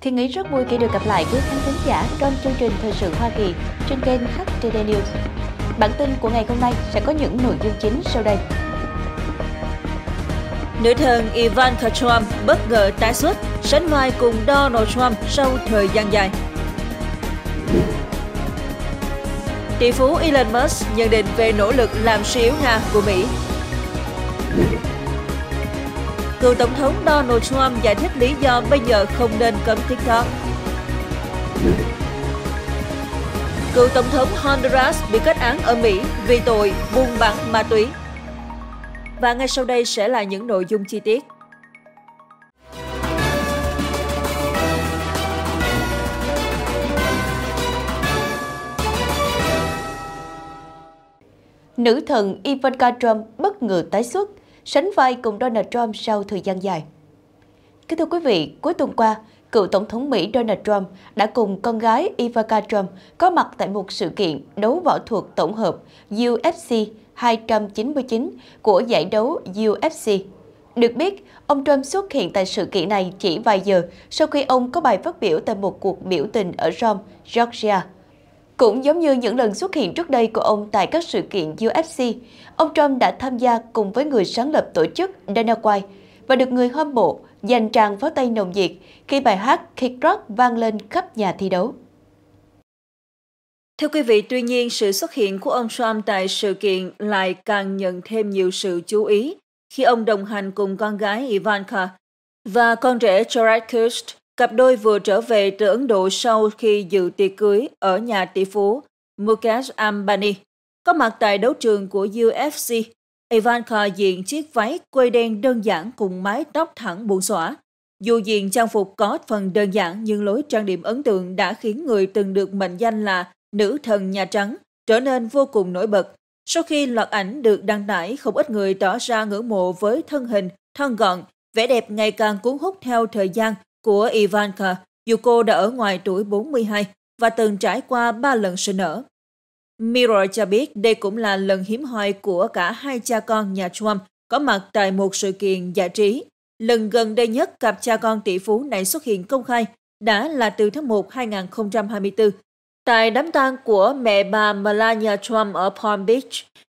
Thiên nghĩ rất vui khi được gặp lại quý khán thính giả trong chương trình Thời sự Hoa Kỳ trên kênh HTD News. Bản tin của ngày hôm nay sẽ có những nội dung chính sau đây. Nữ thần Ivanka Trump bất ngờ tái xuất, sánh vai cùng Donald Trump sau thời gian dài. Tỷ phú Elon Musk nhận định về nỗ lực làm suy yếu Nga của Mỹ. Cựu Tổng thống Donald Trump giải thích lý do bây giờ không nên cấm TikTok. Cựu Tổng thống Honduras bị kết án ở Mỹ vì tội buôn bán ma túy. Và ngay sau đây sẽ là những nội dung chi tiết. Nữ thần Ivanka Trump bất ngờ tái xuất, sánh vai cùng Donald Trump sau thời gian dài. Kính thưa quý vị, cuối tuần qua, cựu Tổng thống Mỹ Donald Trump đã cùng con gái Ivanka Trump có mặt tại một sự kiện đấu võ thuật tổng hợp UFC 299 của giải đấu UFC. Được biết, ông Trump xuất hiện tại sự kiện này chỉ vài giờ sau khi ông có bài phát biểu tại một cuộc biểu tình ở Rome, Georgia. Cũng giống như những lần xuất hiện trước đây của ông tại các sự kiện UFC, ông Trump đã tham gia cùng với người sáng lập tổ chức Dana White và được người hâm mộ dành tràng pháo tay nồng nhiệt khi bài hát Kick Rock vang lên khắp nhà thi đấu. Thưa quý vị, tuy nhiên sự xuất hiện của ông Trump tại sự kiện lại càng nhận thêm nhiều sự chú ý khi ông đồng hành cùng con gái Ivanka và con rể Jared Kushner Cặp đôi vừa trở về từ Ấn Độ sau khi dự tiệc cưới ở nhà tỷ phú Mukesh Ambani. Có mặt tại đấu trường của UFC, Ivanka diện chiếc váy quây đen đơn giản cùng mái tóc thẳng buông xõa. Dù diện trang phục có phần đơn giản nhưng lối trang điểm ấn tượng đã khiến người từng được mệnh danh là nữ thần Nhà Trắng trở nên vô cùng nổi bật. Sau khi loạt ảnh được đăng tải, không ít người tỏ ra ngưỡng mộ với thân hình, thon gọn, vẻ đẹp ngày càng cuốn hút theo thời gian của Ivanka, dù cô đã ở ngoài tuổi 42 và từng trải qua 3 lần sinh nở. Mirror cho biết đây cũng là lần hiếm hoi của cả hai cha con nhà Trump có mặt tại một sự kiện giải trí. Lần gần đây nhất cặp cha con tỷ phú này xuất hiện công khai đã là từ tháng 1 2024 tại đám tang của mẹ bà Melania Trump ở Palm Beach.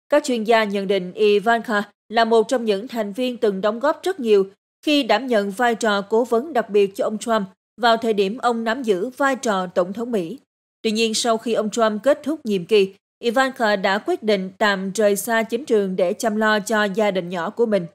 Các chuyên gia nhận định Ivanka là một trong những thành viên từng đóng góp rất nhiều khi đảm nhận vai trò cố vấn đặc biệt cho ông Trump vào thời điểm ông nắm giữ vai trò Tổng thống Mỹ. Tuy nhiên, sau khi ông Trump kết thúc nhiệm kỳ, Ivanka đã quyết định tạm rời xa chính trường để chăm lo cho gia đình nhỏ của mình.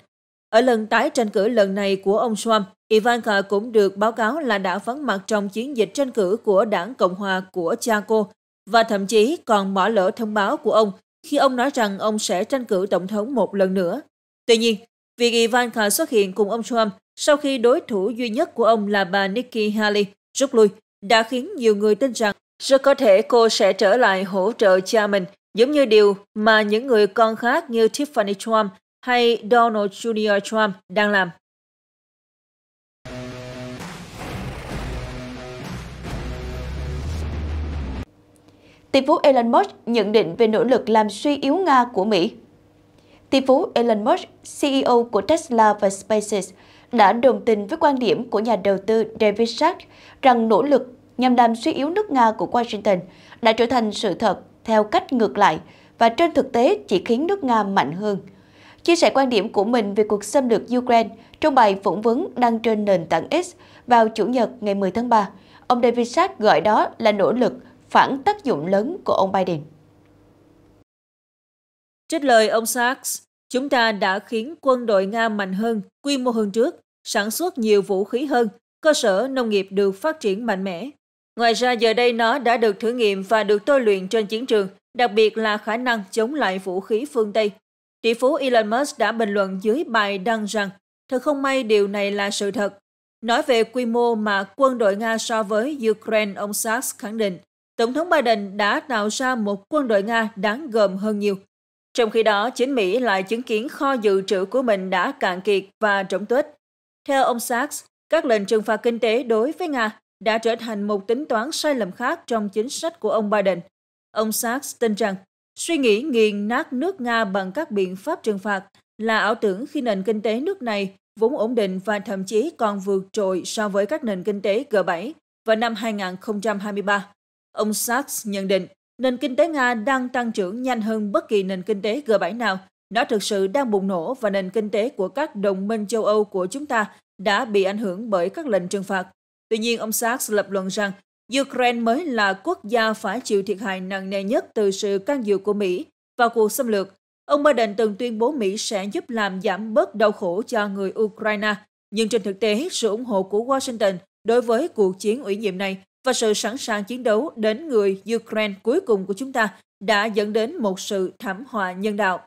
Ở lần tái tranh cử lần này của ông Trump, Ivanka cũng được báo cáo là đã vắng mặt trong chiến dịch tranh cử của đảng Cộng hòa của cha cô và thậm chí còn bỏ lỡ thông báo của ông khi ông nói rằng ông sẽ tranh cử tổng thống một lần nữa. Tuy nhiên, Việc Ivanka xuất hiện cùng ông Trump sau khi đối thủ duy nhất của ông là bà Nikki Haley rút lui đã khiến nhiều người tin rằng rất có thể cô sẽ trở lại hỗ trợ cha mình, giống như điều mà những người con khác như Tiffany Trump hay Donald Jr. Trump đang làm. Tỷ phú Elon Musk nhận định về nỗ lực làm suy yếu Nga của Mỹ. Tỷ phú Elon Musk, CEO của Tesla và SpaceX, đã đồng tình với quan điểm của nhà đầu tư David Sachs rằng nỗ lực nhằm làm suy yếu nước Nga của Washington đã trở thành sự thật theo cách ngược lại và trên thực tế chỉ khiến nước Nga mạnh hơn. Chia sẻ quan điểm của mình về cuộc xâm lược Ukraine trong bài phỏng vấn đăng trên nền tảng X vào Chủ nhật ngày 10 tháng 3, ông David Sachs gọi đó là nỗ lực phản tác dụng lớn của ông Biden. Trích lời ông Sachs, chúng ta đã khiến quân đội Nga mạnh hơn, quy mô hơn trước, sản xuất nhiều vũ khí hơn, cơ sở nông nghiệp được phát triển mạnh mẽ. Ngoài ra giờ đây nó đã được thử nghiệm và được tôi luyện trên chiến trường, đặc biệt là khả năng chống lại vũ khí phương Tây. Tỷ phú Elon Musk đã bình luận dưới bài đăng rằng thật không may điều này là sự thật. Nói về quy mô mà quân đội Nga so với Ukraine, ông Sachs khẳng định Tổng thống Biden đã tạo ra một quân đội Nga đáng gờm hơn nhiều. Trong khi đó, chính Mỹ lại chứng kiến kho dự trữ của mình đã cạn kiệt và trống tuếch. Theo ông Sachs, các lệnh trừng phạt kinh tế đối với Nga đã trở thành một tính toán sai lầm khác trong chính sách của ông Biden. Ông Sachs tin rằng suy nghĩ nghiền nát nước Nga bằng các biện pháp trừng phạt là ảo tưởng khi nền kinh tế nước này vốn ổn định và thậm chí còn vượt trội so với các nền kinh tế G7 vào năm 2023. Ông Sachs nhận định nền kinh tế Nga đang tăng trưởng nhanh hơn bất kỳ nền kinh tế G7 nào. Nó thực sự đang bùng nổ và nền kinh tế của các đồng minh châu Âu của chúng ta đã bị ảnh hưởng bởi các lệnh trừng phạt. Tuy nhiên, ông Sachs lập luận rằng Ukraine mới là quốc gia phải chịu thiệt hại nặng nề nhất từ sự can dự của Mỹ vào cuộc xâm lược. Ông Biden từng tuyên bố Mỹ sẽ giúp làm giảm bớt đau khổ cho người Ukraine, nhưng trên thực tế, sự ủng hộ của Washington đối với cuộc chiến ủy nhiệm này và sự sẵn sàng chiến đấu đến người Ukraine cuối cùng của chúng ta đã dẫn đến một sự thảm họa nhân đạo.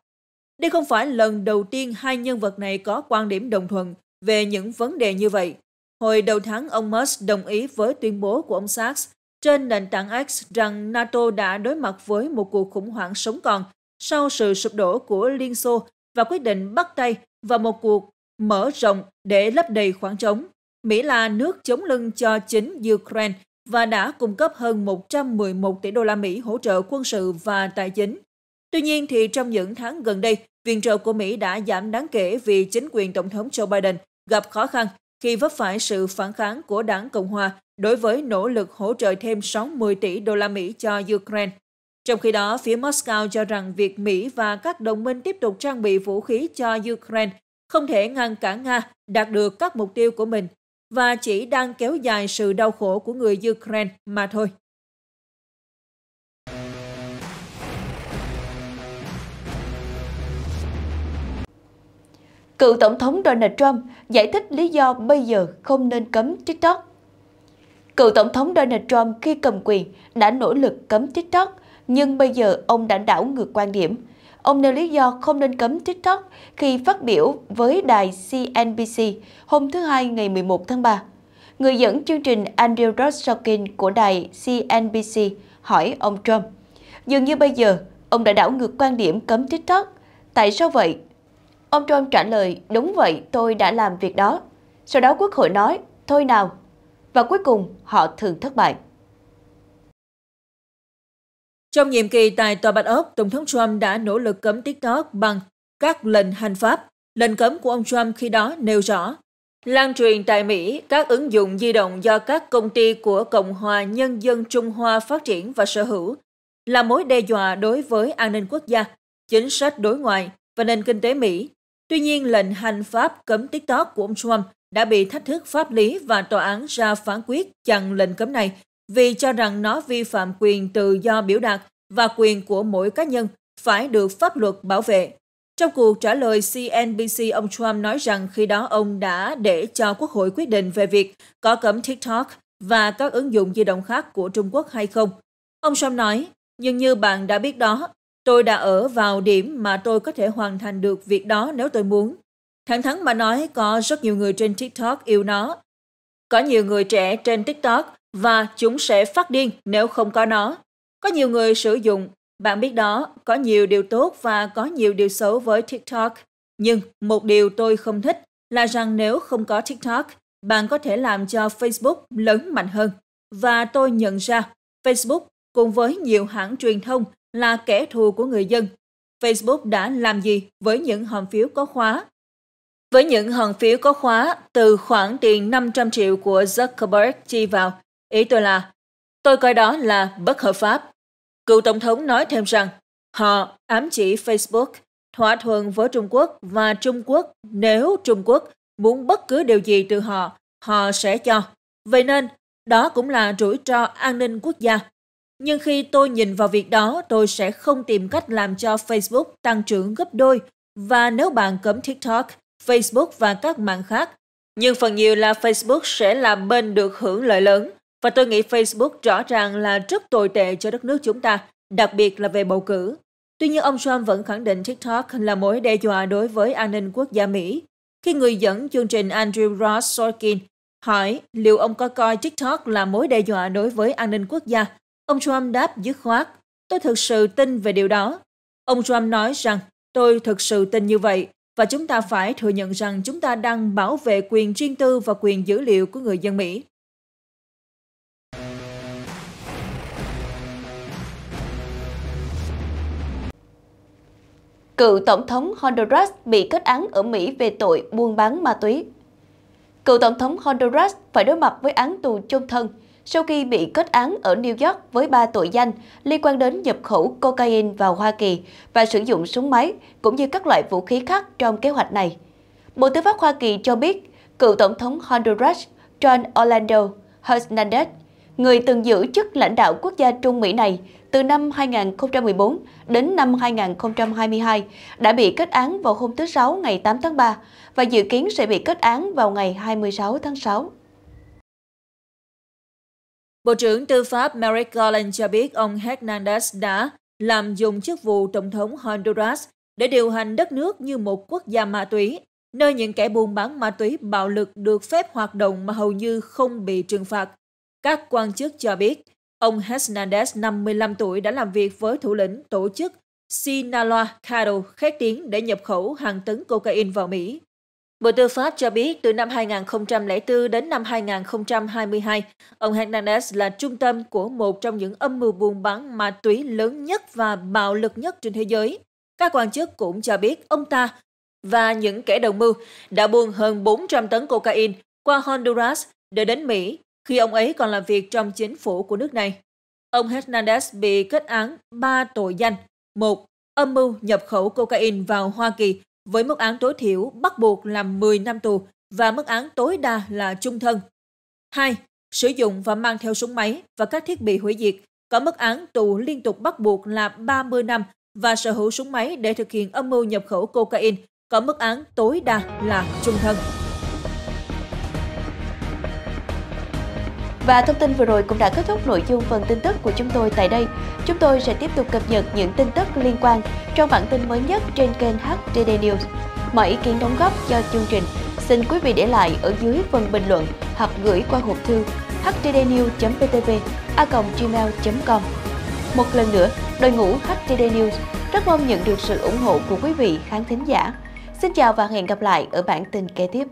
Đây không phải lần đầu tiên hai nhân vật này có quan điểm đồng thuận về những vấn đề như vậy. Hồi đầu tháng, ông Musk đồng ý với tuyên bố của ông Sachs trên nền tảng X rằng NATO đã đối mặt với một cuộc khủng hoảng sống còn sau sự sụp đổ của Liên Xô và quyết định bắt tay vào một cuộc mở rộng để lấp đầy khoảng trống. Mỹ là nước chống lưng cho chính Ukraine và đã cung cấp hơn 111 tỷ đô la Mỹ hỗ trợ quân sự và tài chính. Tuy nhiên thì trong những tháng gần đây, viện trợ của Mỹ đã giảm đáng kể vì chính quyền Tổng thống Joe Biden gặp khó khăn khi vấp phải sự phản kháng của đảng Cộng hòa đối với nỗ lực hỗ trợ thêm 60 tỷ đô la Mỹ cho Ukraine. Trong khi đó, phía Moscow cho rằng việc Mỹ và các đồng minh tiếp tục trang bị vũ khí cho Ukraine không thể ngăn cản Nga đạt được các mục tiêu của mình và chỉ đang kéo dài sự đau khổ của người Ukraine mà thôi. Cựu Tổng thống Donald Trump giải thích lý do bây giờ không nên cấm TikTok. Cựu Tổng thống Donald Trump khi cầm quyền đã nỗ lực cấm TikTok, nhưng bây giờ ông đã đảo ngược quan điểm. Ông nêu lý do không nên cấm TikTok khi phát biểu với đài CNBC hôm thứ Hai ngày 11 tháng 3. Người dẫn chương trình Andrew Ross của đài CNBC hỏi ông Trump, dường như bây giờ ông đã đảo ngược quan điểm cấm TikTok. Tại sao vậy? Ông Trump trả lời, đúng vậy, tôi đã làm việc đó. Sau đó Quốc hội nói, thôi nào. Và cuối cùng, họ thường thất bại. Trong nhiệm kỳ tại Tòa Bạch Ốc, Tổng thống Trump đã nỗ lực cấm TikTok bằng các lệnh hành pháp. Lệnh cấm của ông Trump khi đó nêu rõ, lan truyền tại Mỹ các ứng dụng di động do các công ty của Cộng hòa Nhân dân Trung Hoa phát triển và sở hữu là mối đe dọa đối với an ninh quốc gia, chính sách đối ngoại và nền kinh tế Mỹ. Tuy nhiên, lệnh hành pháp cấm TikTok của ông Trump đã bị thách thức pháp lý và tòa án ra phán quyết chặn lệnh cấm này vì cho rằng nó vi phạm quyền tự do biểu đạt và quyền của mỗi cá nhân phải được pháp luật bảo vệ. Trong cuộc trả lời CNBC, ông Trump nói rằng khi đó ông đã để cho Quốc hội quyết định về việc có cấm TikTok và các ứng dụng di động khác của Trung Quốc hay không. Ông Trump nói, nhưng như bạn đã biết đó, tôi đã ở vào điểm mà tôi có thể hoàn thành được việc đó nếu tôi muốn. Thẳng thắn mà nói, có rất nhiều người trên TikTok yêu nó. Có nhiều người trẻ trên TikTok và chúng sẽ phát điên nếu không có nó. Có nhiều người sử dụng, bạn biết đó, có nhiều điều tốt và có nhiều điều xấu với TikTok. Nhưng một điều tôi không thích là rằng nếu không có TikTok, bạn có thể làm cho Facebook lớn mạnh hơn. Và tôi nhận ra Facebook cùng với nhiều hãng truyền thông là kẻ thù của người dân. Facebook đã làm gì với những hòm phiếu có khóa? Với những hòm phiếu có khóa từ khoản tiền 500 triệu của Zuckerberg chi vào, ý tôi là tôi coi đó là bất hợp pháp. Cựu Tổng thống nói thêm rằng họ ám chỉ Facebook thỏa thuận với Trung Quốc và Trung Quốc nếu Trung Quốc muốn bất cứ điều gì từ họ, họ sẽ cho. Vậy nên, đó cũng là rủi ro an ninh quốc gia. Nhưng khi tôi nhìn vào việc đó, tôi sẽ không tìm cách làm cho Facebook tăng trưởng gấp đôi. Và nếu bạn cấm TikTok, Facebook và các mạng khác, nhưng phần nhiều là Facebook sẽ là bên được hưởng lợi lớn. Và tôi nghĩ Facebook rõ ràng là rất tồi tệ cho đất nước chúng ta, đặc biệt là về bầu cử. Tuy nhiên ông Trump vẫn khẳng định TikTok là mối đe dọa đối với an ninh quốc gia Mỹ. Khi người dẫn chương trình Andrew Ross Sorkin hỏi liệu ông có coi TikTok là mối đe dọa đối với an ninh quốc gia, ông Trump đáp dứt khoát, tôi thực sự tin về điều đó. Ông Trump nói rằng tôi thực sự tin như vậy và chúng ta phải thừa nhận rằng chúng ta đang bảo vệ quyền riêng tư và quyền dữ liệu của người dân Mỹ. Cựu Tổng thống Honduras bị kết án ở Mỹ về tội buôn bán ma túy. Cựu Tổng thống Honduras phải đối mặt với án tù chung thân sau khi bị kết án ở New York với 3 tội danh liên quan đến nhập khẩu cocaine vào Hoa Kỳ và sử dụng súng máy cũng như các loại vũ khí khác trong kế hoạch này. Bộ Tư pháp Hoa Kỳ cho biết, cựu Tổng thống Honduras John Orlando Hernandez, người từng giữ chức lãnh đạo quốc gia Trung Mỹ này từ năm 2014 đến năm 2022, đã bị kết án vào hôm thứ Sáu ngày 8 tháng 3 và dự kiến sẽ bị kết án vào ngày 26 tháng 6. Bộ trưởng Tư pháp Merrick Garland cho biết ông Hernandez đã làm dùng chức vụ Tổng thống Honduras để điều hành đất nước như một quốc gia ma túy, nơi những kẻ buôn bán ma túy bạo lực được phép hoạt động mà hầu như không bị trừng phạt. Các quan chức cho biết, ông Hernandez, 55 tuổi, đã làm việc với thủ lĩnh tổ chức Sinaloa Cattle khét tiếng để nhập khẩu hàng tấn cocaine vào Mỹ. Bộ Tư pháp cho biết từ năm 2004 đến năm 2022, ông Hernandez là trung tâm của một trong những âm mưu buôn bán ma túy lớn nhất và bạo lực nhất trên thế giới. Các quan chức cũng cho biết ông ta và những kẻ đồng mưu đã buôn hơn 400 tấn cocaine qua Honduras để đến Mỹ khi ông ấy còn làm việc trong chính phủ của nước này. Ông Hernandez bị kết án 3 tội danh. một, Âm mưu nhập khẩu cocaine vào Hoa Kỳ với mức án tối thiểu bắt buộc là 10 năm tù và mức án tối đa là trung thân. 2. Sử dụng và mang theo súng máy và các thiết bị hủy diệt có mức án tù liên tục bắt buộc là 30 năm và sở hữu súng máy để thực hiện âm mưu nhập khẩu cocaine có mức án tối đa là trung thân. Và thông tin vừa rồi cũng đã kết thúc nội dung phần tin tức của chúng tôi tại đây. Chúng tôi sẽ tiếp tục cập nhật những tin tức liên quan trong bản tin mới nhất trên kênh HTD News. Mọi ý kiến đóng góp cho chương trình xin quý vị để lại ở dưới phần bình luận hoặc gửi qua hộp thư htdnews.ptv.gmail.com Một lần nữa, đội ngũ HTD News rất mong nhận được sự ủng hộ của quý vị khán thính giả. Xin chào và hẹn gặp lại ở bản tin kế tiếp.